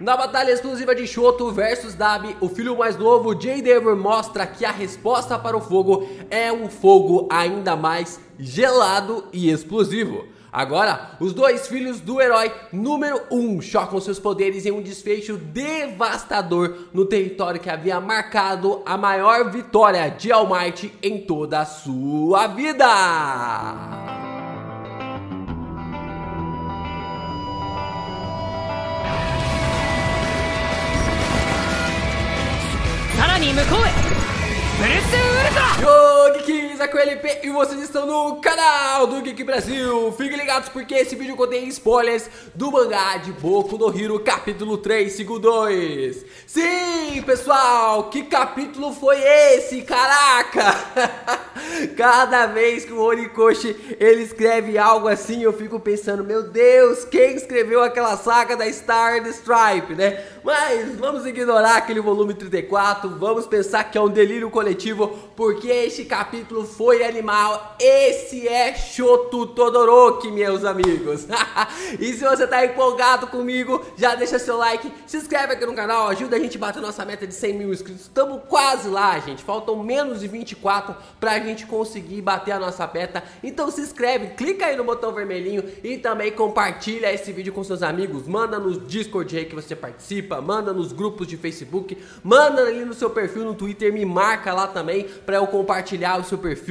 Na batalha exclusiva de Shoto versus Dabi, o filho mais novo, Jay Dever, mostra que a resposta para o fogo é um fogo ainda mais gelado e explosivo. Agora, os dois filhos do herói número 1 um chocam seus poderes em um desfecho devastador no território que havia marcado a maior vitória de All Might em toda a sua vida. こうへブルスウルトラ。É o LP e vocês estão no canal do Geek Brasil. Fiquem ligados porque esse vídeo contém spoilers do mangá de Boku no Hero capítulo 3, segundo 2. Sim, pessoal, que capítulo foi esse? Caraca! Cada vez que o Horikoshi ele escreve algo assim, eu fico pensando, meu Deus, quem escreveu aquela saga da Star Stripe, né? Mas vamos ignorar aquele volume 34, vamos pensar que é um delírio coletivo, porque este capítulo foi animal. Esse é Shoto Todoroki, meus amigos. e se você tá empolgado comigo, já deixa seu like, se inscreve aqui no canal, ajuda a gente a bater nossa meta de 100 mil inscritos. Estamos quase lá, gente. Faltam menos de 24 pra gente conseguir bater a nossa meta. Então se inscreve, clica aí no botão vermelhinho e também compartilha esse vídeo com seus amigos. Manda no Discord aí que você participa participa, manda nos grupos de Facebook, manda ali no seu perfil no Twitter, me marca lá também para eu compartilhar o seu perfil.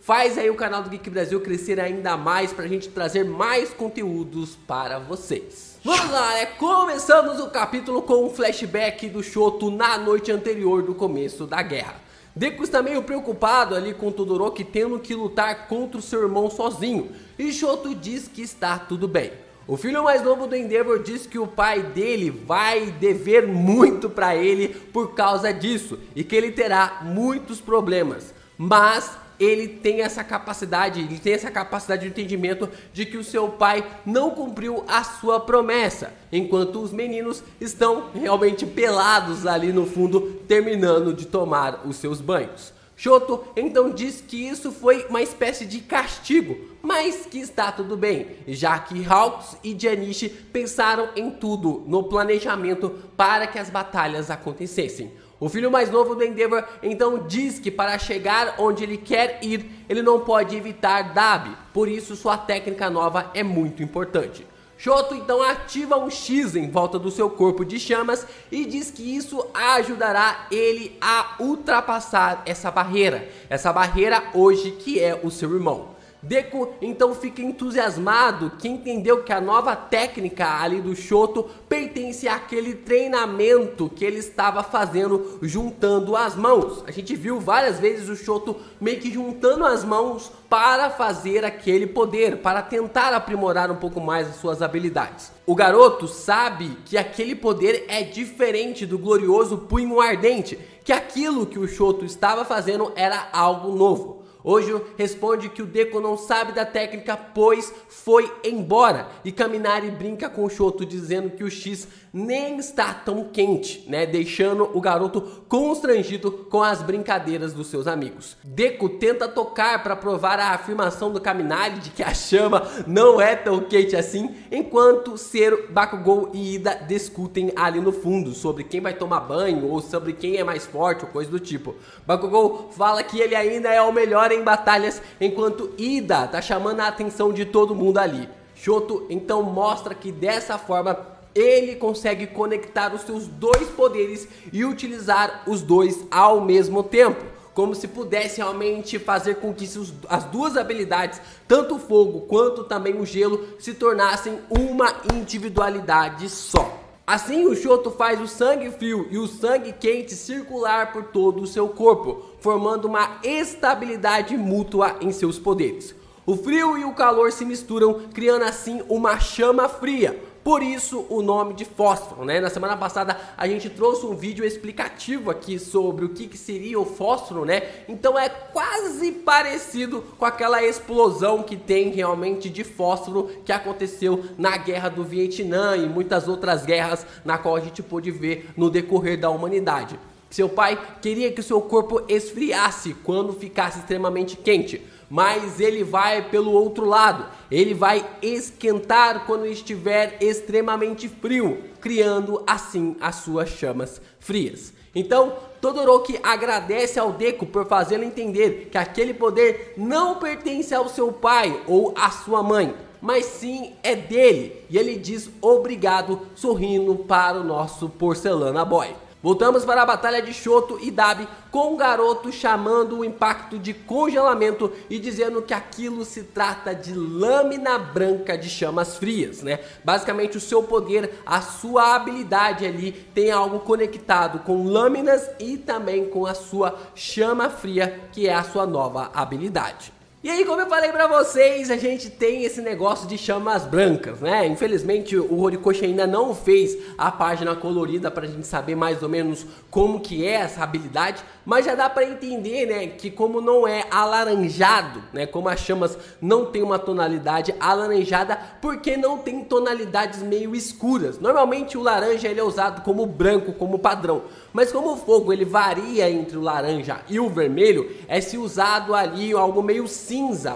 Faz aí o canal do Geek Brasil crescer ainda mais para a gente trazer mais conteúdos para vocês. Vamos lá, né? Começamos o capítulo com um flashback do Shoto na noite anterior do começo da guerra. Deku está meio preocupado ali com Todoroki tendo que lutar contra o seu irmão sozinho, e Shoto diz que está tudo bem. O filho mais novo do Endeavor diz que o pai dele vai dever muito para ele por causa disso e que ele terá muitos problemas. Mas ele tem essa capacidade, ele tem essa capacidade de entendimento de que o seu pai não cumpriu a sua promessa, enquanto os meninos estão realmente pelados ali no fundo, terminando de tomar os seus banhos. Shoto então diz que isso foi uma espécie de castigo, mas que está tudo bem, já que Hawks e Janice pensaram em tudo no planejamento para que as batalhas acontecessem. O filho mais novo do Endeavor então diz que para chegar onde ele quer ir, ele não pode evitar Dab, por isso sua técnica nova é muito importante. Shoto então ativa um X em volta do seu corpo de chamas e diz que isso ajudará ele a ultrapassar essa barreira. Essa barreira hoje que é o seu irmão. Deku então fica entusiasmado que entendeu que a nova técnica ali do Shoto pertence àquele treinamento que ele estava fazendo juntando as mãos. A gente viu várias vezes o Shoto meio que juntando as mãos para fazer aquele poder, para tentar aprimorar um pouco mais as suas habilidades. O garoto sabe que aquele poder é diferente do glorioso punho ardente, que aquilo que o Shoto estava fazendo era algo novo. Hoje responde que o Deco não sabe da técnica, pois foi embora. E Kaminari brinca com o Shoto dizendo que o X nem está tão quente, né? Deixando o garoto constrangido com as brincadeiras dos seus amigos. Deco tenta tocar para provar a afirmação do Kaminari de que a chama não é tão quente assim, enquanto Ser, Bakugou e Ida discutem ali no fundo sobre quem vai tomar banho ou sobre quem é mais forte ou coisa do tipo. Bakugou fala que ele ainda é o melhor em batalhas, enquanto Ida tá chamando a atenção de todo mundo ali. Shoto então mostra que dessa forma ele consegue conectar os seus dois poderes e utilizar os dois ao mesmo tempo. Como se pudesse realmente fazer com que as duas habilidades, tanto o fogo quanto também o gelo, se tornassem uma individualidade só. Assim, o Shoto faz o sangue frio e o sangue quente circular por todo o seu corpo, formando uma estabilidade mútua em seus poderes. O frio e o calor se misturam, criando assim uma chama fria, por isso o nome de fósforo, né? Na semana passada a gente trouxe um vídeo explicativo aqui sobre o que, que seria o fósforo, né? Então é quase parecido com aquela explosão que tem realmente de fósforo que aconteceu na guerra do Vietnã e muitas outras guerras na qual a gente pôde ver no decorrer da humanidade. Seu pai queria que o seu corpo esfriasse quando ficasse extremamente quente, mas ele vai pelo outro lado. Ele vai esquentar quando estiver extremamente frio, criando assim as suas chamas frias. Então, Todoroki agradece ao Deku por fazê-lo entender que aquele poder não pertence ao seu pai ou à sua mãe, mas sim é dele. E ele diz obrigado sorrindo para o nosso Porcelana Boy. Voltamos para a batalha de Shoto e Dabi com o garoto chamando o impacto de congelamento e dizendo que aquilo se trata de lâmina branca de chamas frias, né? Basicamente o seu poder, a sua habilidade ali tem algo conectado com lâminas e também com a sua chama fria, que é a sua nova habilidade. E aí, como eu falei pra vocês, a gente tem esse negócio de chamas brancas, né? Infelizmente, o Horikoshi ainda não fez a página colorida pra gente saber mais ou menos como que é essa habilidade, mas já dá pra entender, né, que como não é alaranjado, né, como as chamas não tem uma tonalidade alaranjada, porque não tem tonalidades meio escuras. Normalmente o laranja ele é usado como branco, como padrão, mas como o fogo ele varia entre o laranja e o vermelho, é se usado ali algo meio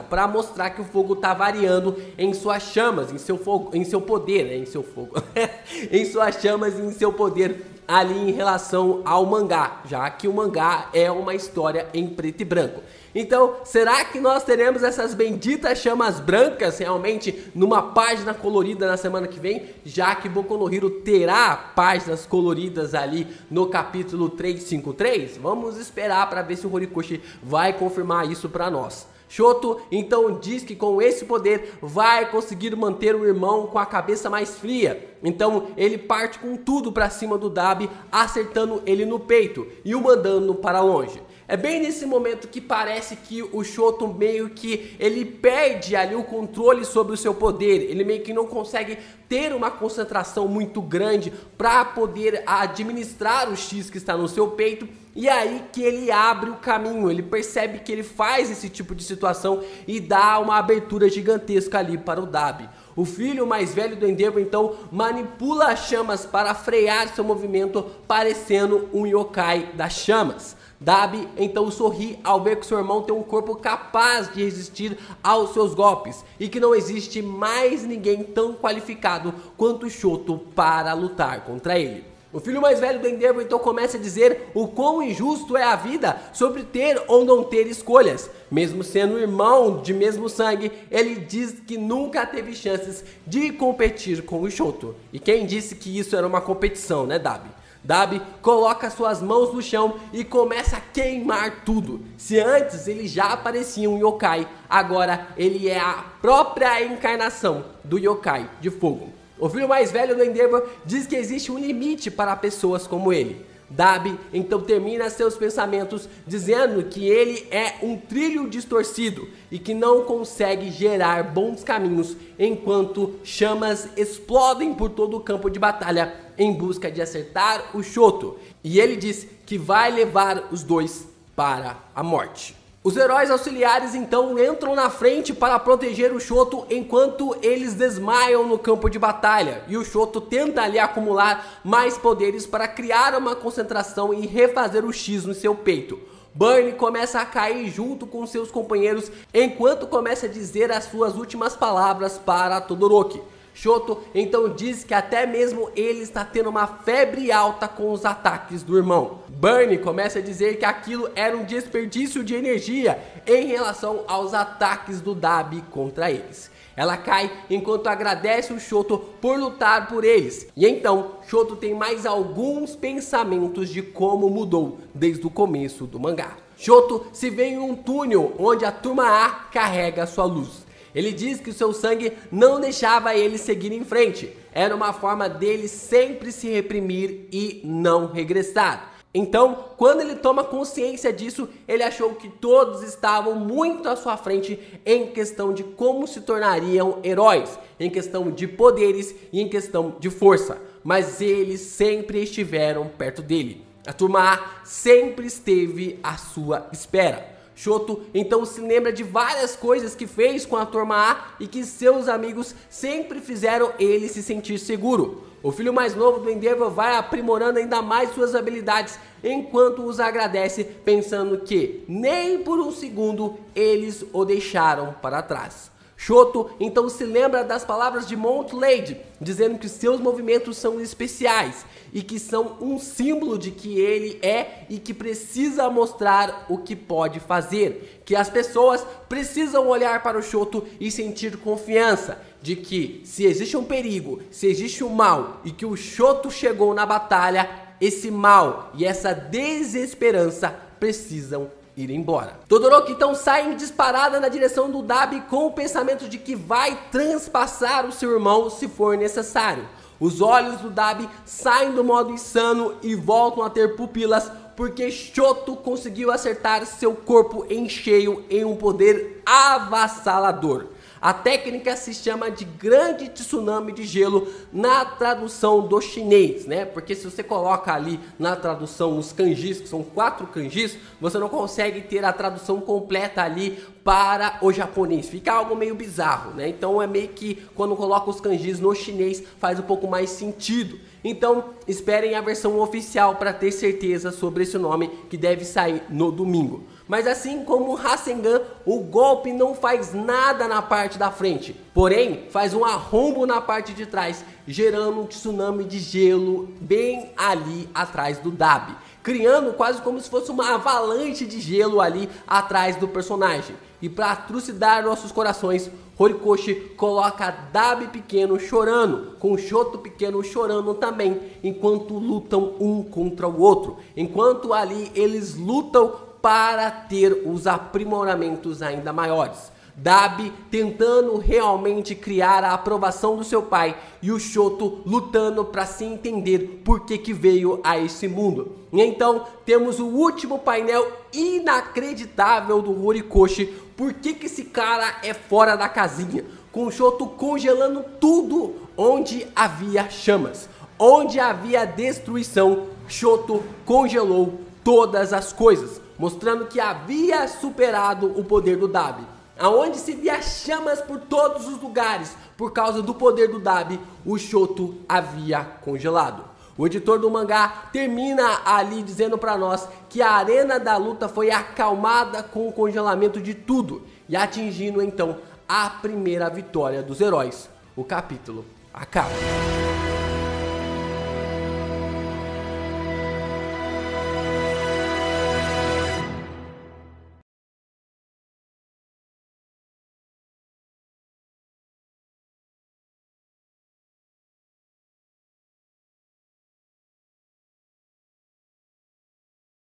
para mostrar que o fogo está variando em suas chamas, em seu fogo, em seu poder, né? em seu fogo, em suas chamas e em seu poder ali em relação ao mangá, já que o mangá é uma história em preto e branco. Então, será que nós teremos essas benditas chamas brancas realmente numa página colorida na semana que vem? Já que Boku no Hero terá páginas coloridas ali no capítulo 353? Vamos esperar para ver se o Horikoshi vai confirmar isso para nós. Shoto então diz que com esse poder vai conseguir manter o irmão com a cabeça mais fria. Então ele parte com tudo para cima do Dabi, acertando ele no peito e o mandando para longe. É bem nesse momento que parece que o Shoto meio que ele perde ali o controle sobre o seu poder. Ele meio que não consegue ter uma concentração muito grande para poder administrar o X que está no seu peito e aí que ele abre o caminho, ele percebe que ele faz esse tipo de situação e dá uma abertura gigantesca ali para o Dabi. O filho mais velho do Endeavor então manipula as chamas para frear seu movimento, parecendo um yokai das chamas. Dabi então sorri ao ver que seu irmão tem um corpo capaz de resistir aos seus golpes e que não existe mais ninguém tão qualificado quanto Shoto para lutar contra ele. O filho mais velho do Endeavor então começa a dizer o quão injusto é a vida sobre ter ou não ter escolhas. Mesmo sendo irmão de mesmo sangue, ele diz que nunca teve chances de competir com o Shoto. E quem disse que isso era uma competição, né, Dabi? Dabi coloca suas mãos no chão e começa a queimar tudo. Se antes ele já parecia um yokai, agora ele é a própria encarnação do yokai de fogo. O filho mais velho do Endeavor diz que existe um limite para pessoas como ele. Dabi então termina seus pensamentos dizendo que ele é um trilho distorcido e que não consegue gerar bons caminhos enquanto chamas explodem por todo o campo de batalha em busca de acertar o Shoto. E ele diz que vai levar os dois para a morte. Os heróis auxiliares então entram na frente para proteger o Shoto enquanto eles desmaiam no campo de batalha. E o Shoto tenta ali acumular mais poderes para criar uma concentração e refazer o X no seu peito. Burn começa a cair junto com seus companheiros enquanto começa a dizer as suas últimas palavras para Todoroki. Shoto então diz que até mesmo ele está tendo uma febre alta com os ataques do irmão. Burnie começa a dizer que aquilo era um desperdício de energia em relação aos ataques do Dabi contra eles. Ela cai enquanto agradece o Shoto por lutar por eles. E então, Shoto tem mais alguns pensamentos de como mudou desde o começo do mangá. Shoto se vê em um túnel onde a turma A carrega sua luz. Ele diz que o seu sangue não deixava ele seguir em frente. Era uma forma dele sempre se reprimir e não regressar. Então, quando ele toma consciência disso, ele achou que todos estavam muito à sua frente em questão de como se tornariam heróis, em questão de poderes e em questão de força. Mas eles sempre estiveram perto dele. A turma A sempre esteve à sua espera. Shoto então se lembra de várias coisas que fez com a turma A e que seus amigos sempre fizeram ele se sentir seguro. O filho mais novo do Endeavor vai aprimorando ainda mais suas habilidades enquanto os agradece, pensando que nem por um segundo eles o deixaram para trás. Shoto então se lembra das palavras de Mount Lady, dizendo que seus movimentos são especiais e que são um símbolo de que ele é e que precisa mostrar o que pode fazer. Que as pessoas precisam olhar para o Shoto e sentir confiança de que se existe um perigo, se existe um mal e que o Shoto chegou na batalha, esse mal e essa desesperança precisam ir embora. Todoroki então sai em disparada na direção do Dabi com o pensamento de que vai transpassar o seu irmão se for necessário. Os olhos do Dabi saem do modo insano e voltam a ter pupilas porque Shoto conseguiu acertar seu corpo em cheio em um poder avassalador. A técnica se chama de grande tsunami de gelo na tradução do chinês, né? Porque se você coloca ali na tradução os kanjis, que são quatro kanjis, você não consegue ter a tradução completa ali para o japonês. Fica algo meio bizarro, né? Então é meio que quando coloca os kanjis no chinês faz um pouco mais sentido. Então esperem a versão oficial para ter certeza sobre esse nome que deve sair no domingo. Mas assim como o Rasengan, o golpe não faz nada na parte da frente, porém faz um arrombo na parte de trás, gerando um tsunami de gelo bem ali atrás do Dabi, criando quase como se fosse uma avalanche de gelo ali atrás do personagem. E para trucidar nossos corações, Horikoshi coloca Dabi pequeno chorando, com Shoto pequeno chorando também, enquanto lutam um contra o outro. Enquanto ali eles lutam para ter os aprimoramentos ainda maiores. Dabi tentando realmente criar a aprovação do seu pai e o Shoto lutando para se entender por que, que veio a esse mundo. E então temos o último painel inacreditável do Horikoshi. Por que, que esse cara é fora da casinha? Com o Shoto congelando tudo onde havia chamas. Onde havia destruição, Shoto congelou todas as coisas mostrando que havia superado o poder do Dabi. Aonde se via chamas por todos os lugares, por causa do poder do Dabi, o Shoto havia congelado. O editor do mangá termina ali dizendo para nós que a arena da luta foi acalmada com o congelamento de tudo e atingindo então a primeira vitória dos heróis. O capítulo acaba.